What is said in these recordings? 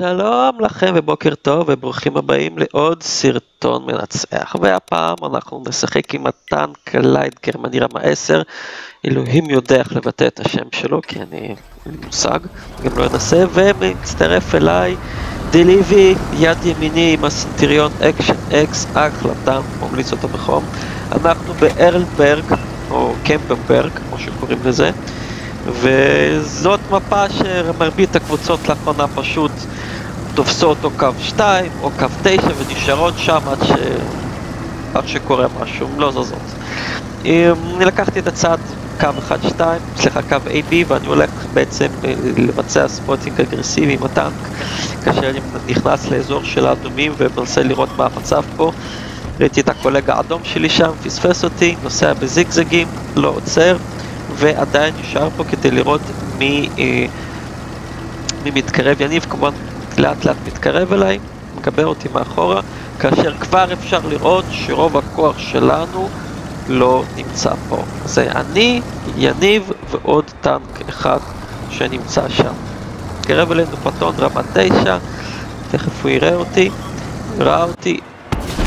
שלום לכם ובוקר טוב וברוכים הבאים לעוד סרטון מנצח. והפעם אנחנו נשחק עם הטנק light גרמני רמה 10 אלוהים יודע איך לבטא את השם שלו כי אני אין מושג, גם לא אנסה ומצטרף אליי יניב יד ימיני עם ה Centurion Action X טנק, ממליץ אותו בחום. אנחנו בארלנברג או קמפנברג כמו שקוראים לזה וזאת מפה שמרבית הקבוצות לאחרונה פשוט תופסות או קו 2 או קו 9 ונשארות שם עד, ש... עד שקורה משהו, לא זזות. אני לקחתי את הצד קו 1-2, סליחה קו AB ואני הולך בעצם אה, לבצע spotting אגרסיבי עם הטנק כאשר אני נכנס לאזור של האדומים ומנסה לראות מה המצב פה. ראיתי את הקולגה האדום שלי שם, פספס אותי, נוסע בזיגזגים, לא עוצר ועדיין נשאר פה כדי לראות מי, אה, מי מתקרב. יניב כמובן לאט לאט מתקרב אליי, מגבר אותי מאחורה, כאשר כבר אפשר לראות שרוב הכוח שלנו לא נמצא פה. זה אני, יניב ועוד טנק אחד שנמצא שם. מתקרב אלינו פטון רמה 9, תכף הוא יראה אותי, ראה אותי,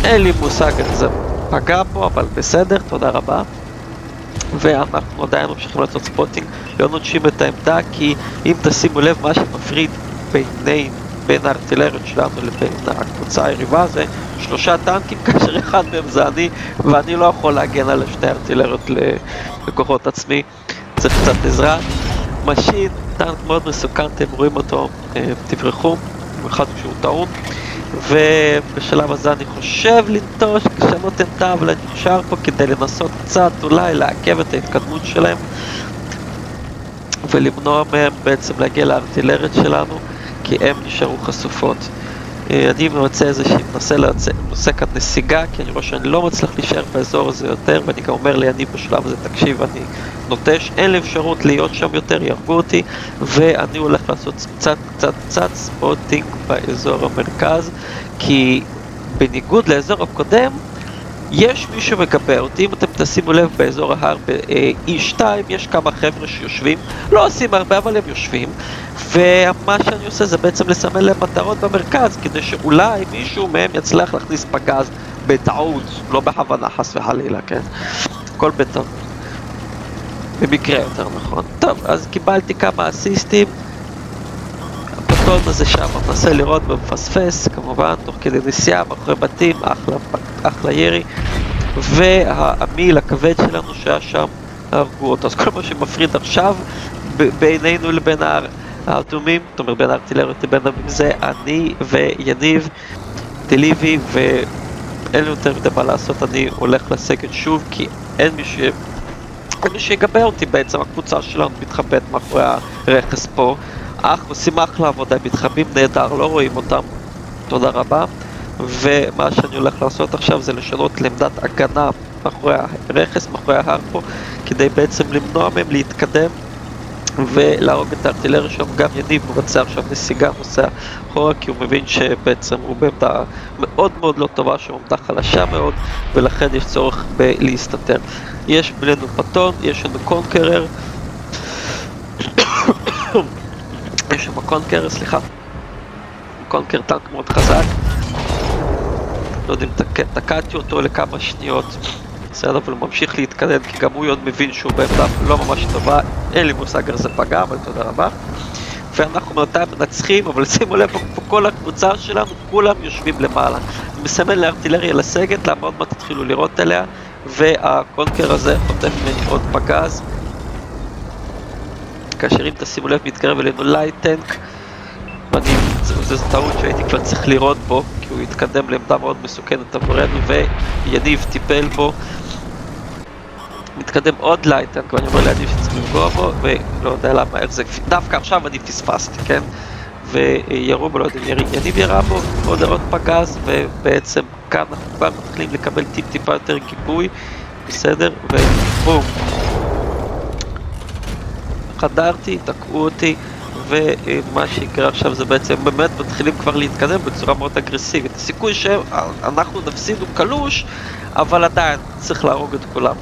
אין לי מושג איך זה פגע פה, אבל בסדר, תודה רבה. ואנחנו עדיין ממשיכים לעשות spotting, לא נוטשים את העמדה כי אם תשימו לב מה שמפריד ביני, בין הארטילריות שלנו לבין הקבוצה היריבה זה שלושה טנקים כאשר אחד מהם זה אני ואני לא יכול להגן על שתי הארטילריות בכוחות עצמי, צריך קצת עזרה. משין, טנק מאוד מסוכן, אתם רואים אותו, אה, תברחו, במיוחד כשהוא טעון. ובשלב הזה אני חושב לנטוש, לשנות עמדה, אבל אני נשאר פה כדי לנסות קצת אולי לעכב את ההתקדמות שלהם ולמנוע מהם בעצם להגיע לארטילרית שלנו כי הם נשארו חשופות. אה, אני מוצא איזושהי, מנסה לצא, עושה כאן נסיגה כי אני רואה שאני לא מצליח להישאר באזור הזה יותר ואני גם אומר ליניב בשלב הזה, תקשיב, אני נוטש, אין לי אפשרות להיות שם יותר, יהרגו אותי ואני הולך לעשות קצת קצת קצת ספוטינג באזור המרכז כי בניגוד לאזור הקודם יש מישהו מגבה אותי, אם אתם תשימו לב באזור ההר ב-E2 יש כמה חבר'ה שיושבים, לא עושים הרבה אבל הם יושבים ומה שאני עושה זה בעצם לסמן להם מטרות במרכז כדי שאולי מישהו מהם יצליח להכניס פגז בטעות, לא בכוונה חס וחלילה, כן? הכל בטעות. במקרה יותר נכון. טוב, אז קיבלתי כמה אסיסטים. הפטון הזה שם, מנסה לראות ומפספס, כמובן, תוך כדי נסיעה, מאחורי בתים, אחלה, אחלה ירי. והעמיל הכבד שלנו שהיה שם, הרגו אותו. אז כל מה שמפריד עכשיו בינינו לבין האדומים, זאת אומרת בין הארטילריות לבין זה אני ויניב, דליבי, ואין לי יותר מדי מה לעשות, אני הולך לסגת שוב, כי אין מי ש... אין מי שיגבה אותי בעצם, הקבוצה שלנו מתחבאת מאחורי הרכס פה. אך עושים אחלה עבודה, מתחבאים נהדר, לא רואים אותם, תודה רבה. ומה שאני הולך לעשות עכשיו זה לשנות לעמדת הגנה מאחורי הרכס, מאחורי ההר פה, כדי בעצם למנוע מהם להתקדם ולהרוג את הארטילריה שם. גם יניב מבצע עכשיו נסיגה, נוסע אחורה, כי הוא מבין שבעצם הוא בעמדה מאוד מאוד לא טובה, שהוא עמדה חלשה מאוד, ולכן יש צורך בלהסתתר. יש בינינו פטון, יש לנו קונקרר. יש שם קונקר, סליחה. קונקר טנק מאוד חזק. לא יודע אם תקעתי אותו לכמה שניות. בסדר, אבל הוא ממשיך להתקדם כי גם הוא עוד מבין שהוא בעמדה לא ממש טובה. אין לי מושג איך זה פגע, אבל תודה רבה. ואנחנו בינתיים מנצחים, אבל שימו לב, כל הקבוצה שלנו, כולם יושבים למעלה. אני מסמן לארטילריה לסגת, למה עוד מעט תתחילו לראות עליה, וה Conqueror הזה חוטף ממני עוד פגז. כאשר אם תשימו לב מתקרב אלינו light tank ואני, זו טעות שהייתי כבר צריך לראות בו כי הוא התקדם לעמדה מאוד מסוכנת עבורנו ויניב טיפל בו מתקדם עוד light tank ואני אומר ליניב שצריך לפגוע בו ולא יודע למה, איך זה, דווקא עכשיו אני פספסתי, כן? וירו בו, לא יודע, יניב ירה בו, עוד עוד פגז ובעצם כאן אנחנו כבר מתחילים לקבל טיפ טיפה יותר גיבוי בסדר? ובום חדרתי, תקעו אותי, ומה שיקרה עכשיו זה בעצם באמת מתחילים כבר להתקדם בצורה מאוד אגרסיבית. הסיכוי שאנחנו נפסיד הוא קלוש, אבל עדיין צריך להרוג את כולם.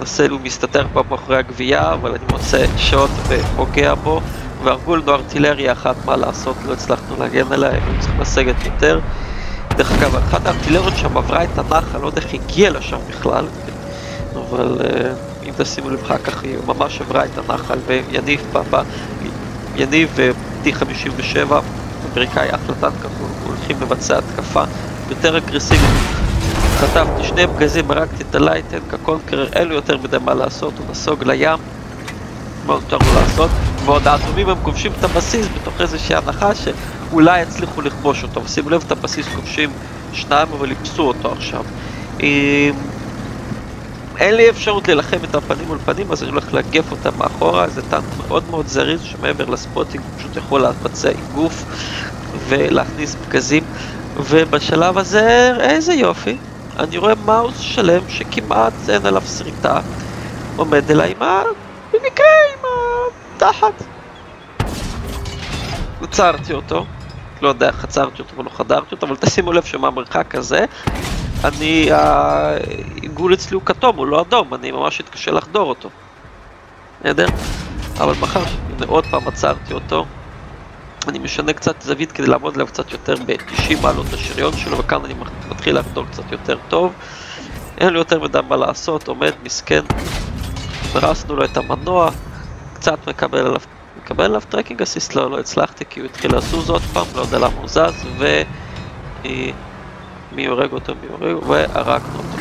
וננסה הוא מסתתר פה מאחורי הגבייה, אבל אני מוצא שוט ופוגע בו, והרגו לנו ארטילריה אחת, מה לעשות, לא הצלחנו להגן עליה, היינו צריכים לסגת יותר. דרך אגב, אחת הארטילריות שם עברה את הנחל, לא יודע איך הגיעה לשם בכלל, אבל uh, אם תשימו לב אחר כך, היא ממש עברה את הנחל, ויניב ב... יניב ו-T57, אמריקאי אחלה טנק, אנחנו הולכים לבצע התקפה יותר אגרסיבית. חטפתי שני פגזים, הרגתי את ה light tank, ה Conqueror, אין לו יותר מדי מה לעשות, הוא נסוג לים, מה נותר לו לעשות? ועוד האדומים הם כובשים את הבסיס בתוך איזושהי הנחה שאולי יצליחו לכבוש אותו, שימו לב את הבסיס כובשים שניים אבל איפסו אותו עכשיו. אין לי אפשרות להילחם איתם פנים מול פנים, אז אני הולך לאגף אותם מאחורה, זה טנק מאוד מאוד זריז שמעבר ל spotting הוא פשוט יכול לבצע איגוף ולהכניס פגזים. ובשלב הזה, איזה יופי, אני רואה מאוס שלם שכמעט אין עליו שריטה עומד אליי עם ה... במקרה עם התחת. עצרתי אותו, לא יודע איך עצרתי אותו ולא חדרתי אותו, אבל תשימו לב שמהמרחק הזה אני, העיגול אצלי הוא כתום, הוא לא אדום, אני ממש אתקשה לחדור אותו. נהדר? אבל מחר, הנה עוד פעם עצרתי אותו. אני משנה קצת זווית כדי לעמוד עליו קצת יותר ב-90 מעלות השריון שלו, וכאן אני מתחיל לחדור קצת יותר טוב. אין לי יותר מדי מה לעשות, עומד מסכן. הרסנו לו את המנוע, קצת מקבל עליו, מקבל עליו tracking assist, לא, לא הצלחתי כי הוא התחיל לזוז עוד פעם, לא יודע למה הוא זז, ו... מי הורג אותו, מי הורג, והרגנו אותו.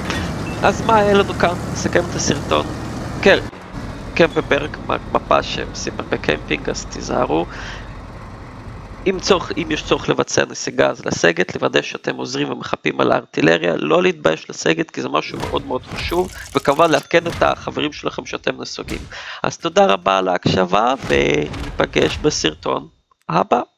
אז מה היה לנו כאן? נסכם את הסרטון. כן, קמפ בפרק מפה שהם עושים הרבה קמפינג, אז תיזהרו. אם, צורך, אם יש צורך לבצע נסיגה אז לסגת, לוודא שאתם עוזרים ומחפים על הארטילריה, לא להתבייש לסגת כי זה משהו מאוד מאוד חשוב, וכמובן לעדכן את החברים שלכם שאתם נסוגים. אז תודה רבה על ההקשבה וניפגש בסרטון הבא.